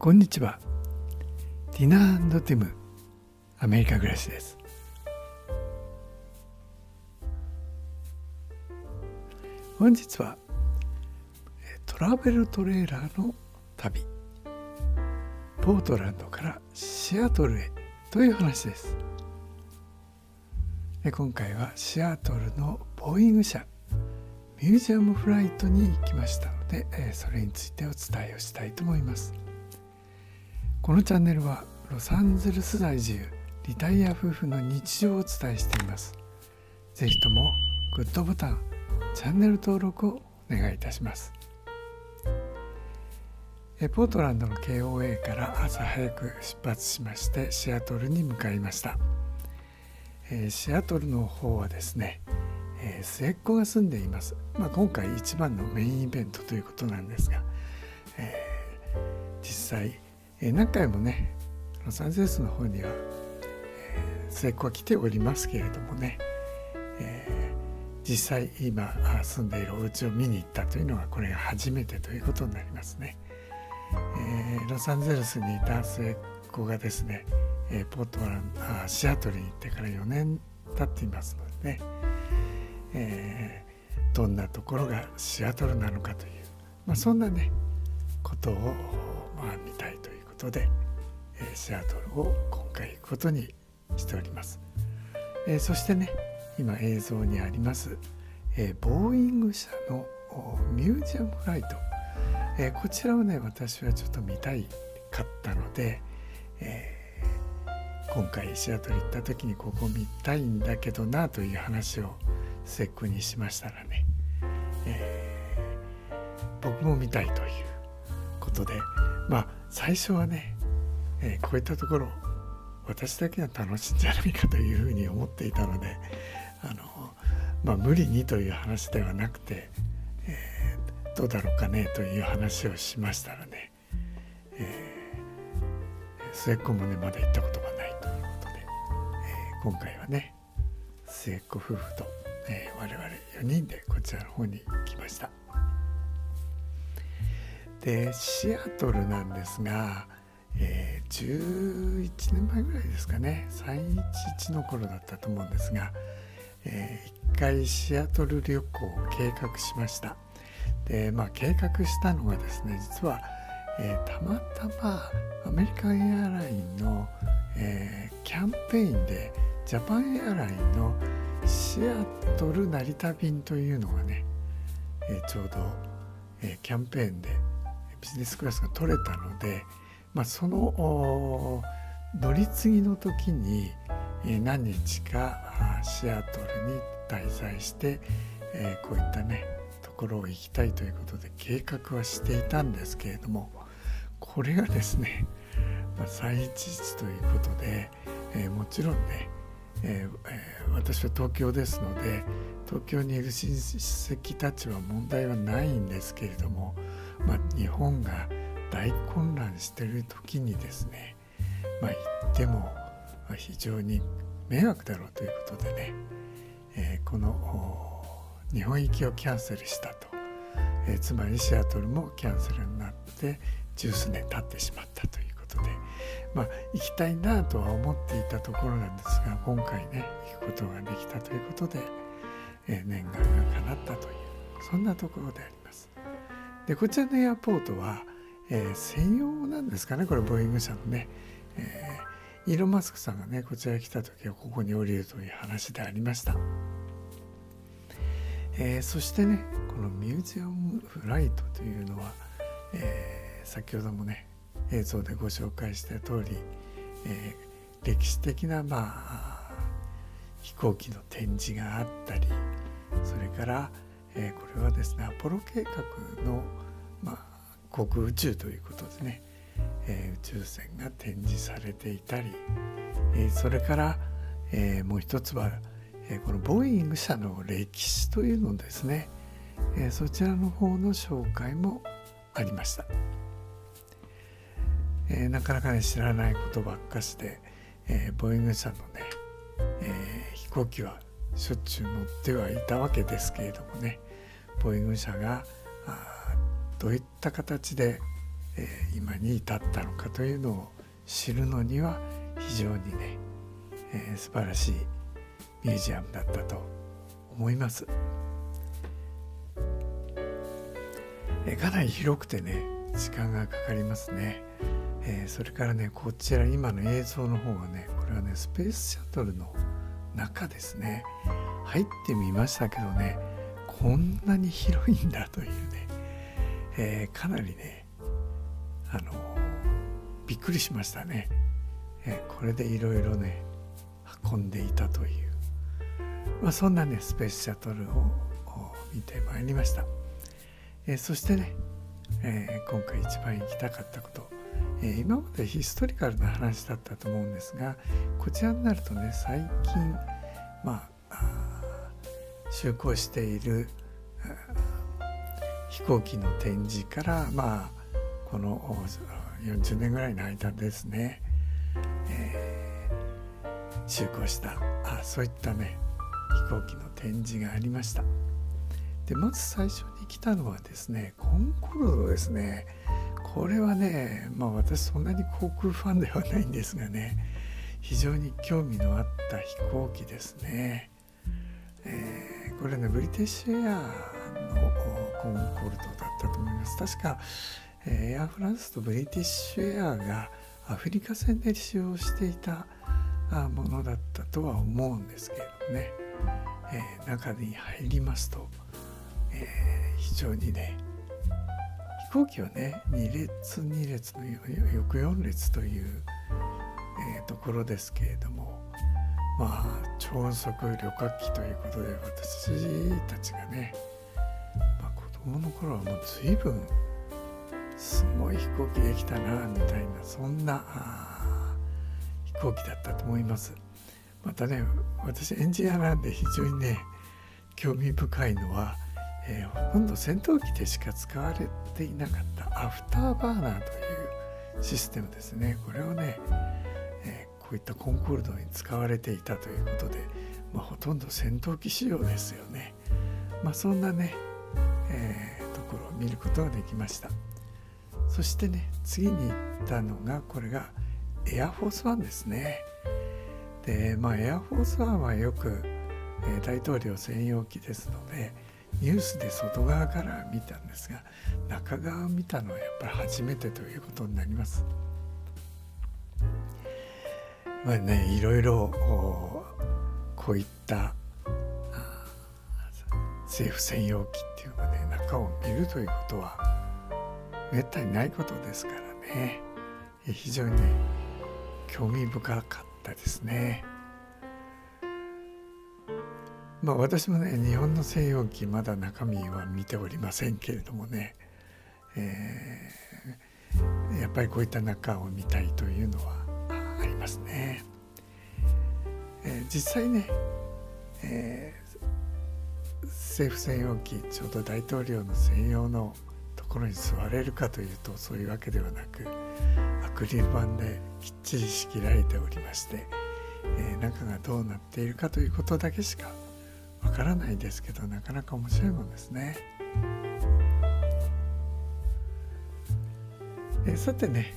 こんにちは。ティナティムアメリカ暮らしです。本日はトラベルトレーラーの旅。ポートランドからシアトルへという話です。今回はシアトルのボーイング社ミュージアムフライトに行きましたのでそれについてお伝えをしたいと思います。このチャンネルはロサンゼルス在住リタイア夫婦の日常をお伝えしています。是非ともグッドボタンチャンネル登録をお願いいたします。ポートランドの KOA から朝早く出発しましてシアトルに向かいました。シアトルの方はですね、末っ子が住んでいます、まあ、今回一番のメインイベントということなんですが、えー、実際、え、何回もねロサンゼルスの方には、えー、末っ子は来ておりますけれどもね、えー、実際今住んでいるお家を見に行ったというのはこれが初めてということになりますね、えー、ロサンゼルスにいた末っ子がですね、え、ポートランあシアトルに行ってから4年経っていますのでねえ、どんなところがシアトルなのかという、まあ、そんなねことを、まあ、見たいということで、え、シアトルを今回行くことにしております、え、そしてね今映像にあります、え、ボーイング社のミュージアムフライト、え、こちらをね私はちょっと見たいかったので、えー、今回シアトル行った時にここ見たいんだけどなという話を節句にしましたらね、えー、僕も見たいということでまあ最初はね、えー、こういったところ私だけが楽しいんじゃないかというふうに思っていたのであの、まあ、無理にという話ではなくて、えー、どうだろうかねという話をしましたらね、えー、末っ子もねまだ行ったことがないということで、えー、今回はね末っ子夫婦とえ、我々4人でこちらの方に来ました。でシアトルなんですが、えー、11年前ぐらいですかね。311の頃だったと思うんですが、えー、一回シアトル旅行を計画しました。でまあ計画したのがですね実は、えー、たまたまアメリカンエアラインの、えー、キャンペーンでジャパンエアラインのシアトル成田便というのがね、えー、ちょうど、えー、キャンペーンでビジネスクラスが取れたので、まあ、その乗り継ぎの時に、何日かシアトルに滞在して、え、こういったねところを行きたいということで計画はしていたんですけれどもこれがですね、まあ、311ということで、え、もちろんねえ、私は東京ですので東京にいる親戚たちは問題はないんですけれども、まあ、日本が大混乱している時にですね、まあ、行っても非常に迷惑だろうということでね、えー、この日本行きをキャンセルしたと、えー、つまりシアトルもキャンセルになって十数年経ってしまったということで。まあ、行きたいなとは思っていたところなんですが今回ね行くことができたということで、えー、念願が叶ったというそんなところであります。でこちらのエアポートは、えー、専用なんですかねこれボーイング社のね、えー、イーロン・マスクさんがねこちらに来た時はここに降りるという話でありました。えー、そしてねこのミュージアムフライトというのは、えー、先ほどもね映像でご紹介した通り、えー、歴史的な、まあ、飛行機の展示があったりそれから、えー、これはですねアポロ計画の、まあ、航宇宙ということでね、えー、宇宙船が展示されていたり、えー、それから、えー、もう一つは、えー、このボーイング社の歴史というのですね、えー、そちらの方の紹介もありました。えー、なかなかね知らないことばっかしで、えー、ボーイング社のね、えー、飛行機はしょっちゅう乗ってはいたわけですけれどもねボーイング社がどういった形で、えー、今に至ったのかというのを知るのには非常にね、えー、素晴らしいミュージアムだったと思います。えー、かなり広くてね時間がかかりますね。えー、それからねこちら今の映像の方はねこれはねスペースシャトルの中ですね。入ってみましたけどねこんなに広いんだというね、えー、かなりねあのびっくりしましたね、えー、これでいろいろね運んでいたという、まあ、そんなねスペースシャトルを見てまいりました、えー、そしてね、え今回一番行きたかったこと。え今までヒストリカルな話だったと思うんですがこちらになるとね最近まあ就航している飛行機の展示からまあこの40年ぐらいの間ですね、えー、就航したあそういったね飛行機の展示がありました。でまず最初に来たのはですねコンコルドですね。これはねまあ私そんなに航空ファンではないんですがね非常に興味のあった飛行機ですね、えー、これねブリティッシュエアのコンコルドだったと思います。確かエアフランスとブリティッシュエアがアフリカ戦で使用していたものだったとは思うんですけれどね、えー、中に入りますと、えー、非常にね飛行機はね2列2列の翌4列という、えー、ところですけれどもまあ超音速旅客機ということで私たちがね、まあ、子供の頃はもう随分すごい飛行機できたなみたいなそんな飛行機だったと思います。またね私エンジニアなんで非常にね興味深いのはえー、ほとんど戦闘機でしか使われていなかったアフターバーナーというシステムですね。これをね、えー、こういったコンコルドに使われていたということで、まあ、ほとんど戦闘機仕様ですよね、まあ、そんなね、えー、ところを見ることができました。そしてね次に行ったのがこれがエアフォースワンですね。でまあエアフォースワンはよく、え大統領専用機ですのでニュースで外側から見たんですが中側を見たのはやっぱり初めてということになります。まあねいろいろこういった政府専用機っていうのね中を見るということはめったにないことですからね非常に興味深かったですね。まあ私もね日本の西洋機まだ中身は見ておりませんけれどもね、えー、やっぱりこういった中を見たいというのはありますね。えー、実際ね、えー、政府専用機ちょうど大統領の専用のところに座れるかというとそういうわけではなくアクリル板できっちり仕切られておりまして、えー、中がどうなっているかということだけしかわからないですけどなかなか面白いもんですね。えさてね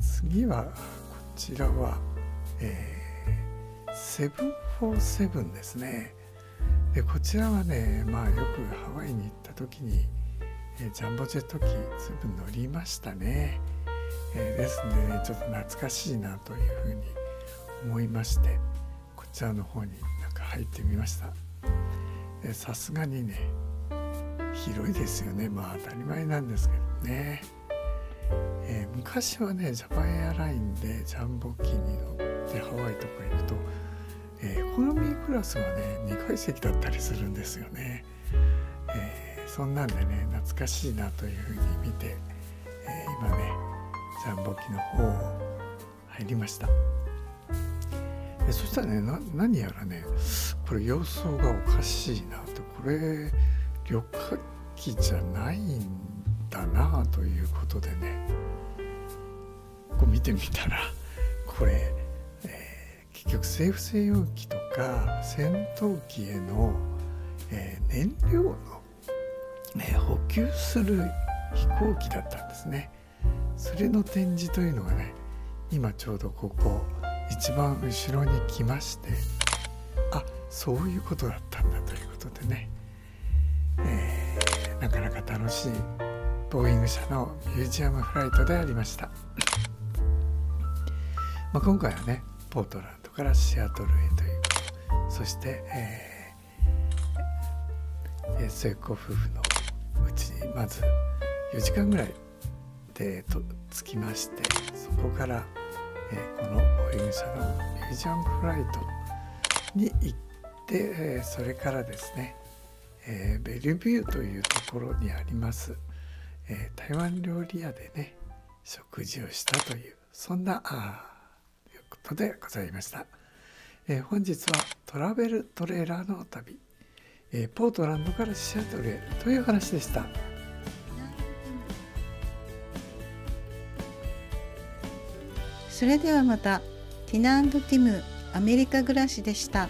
次はこちらは、えー、747ですね。でこちらはねまあよくハワイに行った時に、えー、ジャンボジェット機ずいぶん乗りましたね。えー、ですのでねちょっと懐かしいなというふうに思いましてこちらの方になんか入ってみました。さすがにね広いですよね。まあ当たり前なんですけどね、えー、昔はねジャパンエアラインでジャンボ機に乗ってハワイとか行くと、えー、エコノミークラスがね2階席だったりするんですよね、えー、そんなんでね懐かしいなというふうに見て、え今ねジャンボ機の方を入りました。えそしたらね何やらねこれ様相がおかしいなってこれ旅客機じゃないんだなということでねこう見てみたらこれ、えー、結局政府専用機とか戦闘機への、えー、燃料の、え、補給する飛行機だったんですね。それの展示というのがね今ちょうどここ一番後ろに来ましてあそういうことだったんだということでね、えー、なかなか楽しいボーイング社のミュージアムフライトでありました、まあ、今回はねポートランドからシアトルへというそして、えー、末っ子夫婦のうちにまず4時間ぐらいでと着きましてそこから、え、このボーイング社のミュージアムフライトに行って、え、それからですね、え、ベルビューというところにあります、え、台湾料理屋でね食事をしたというそんなあいうことでございました、え、本日はトラベルトレーラーの旅、え、ポートランドからシアトルへという話でした。それではまたティナティムアメリカ暮らしでした。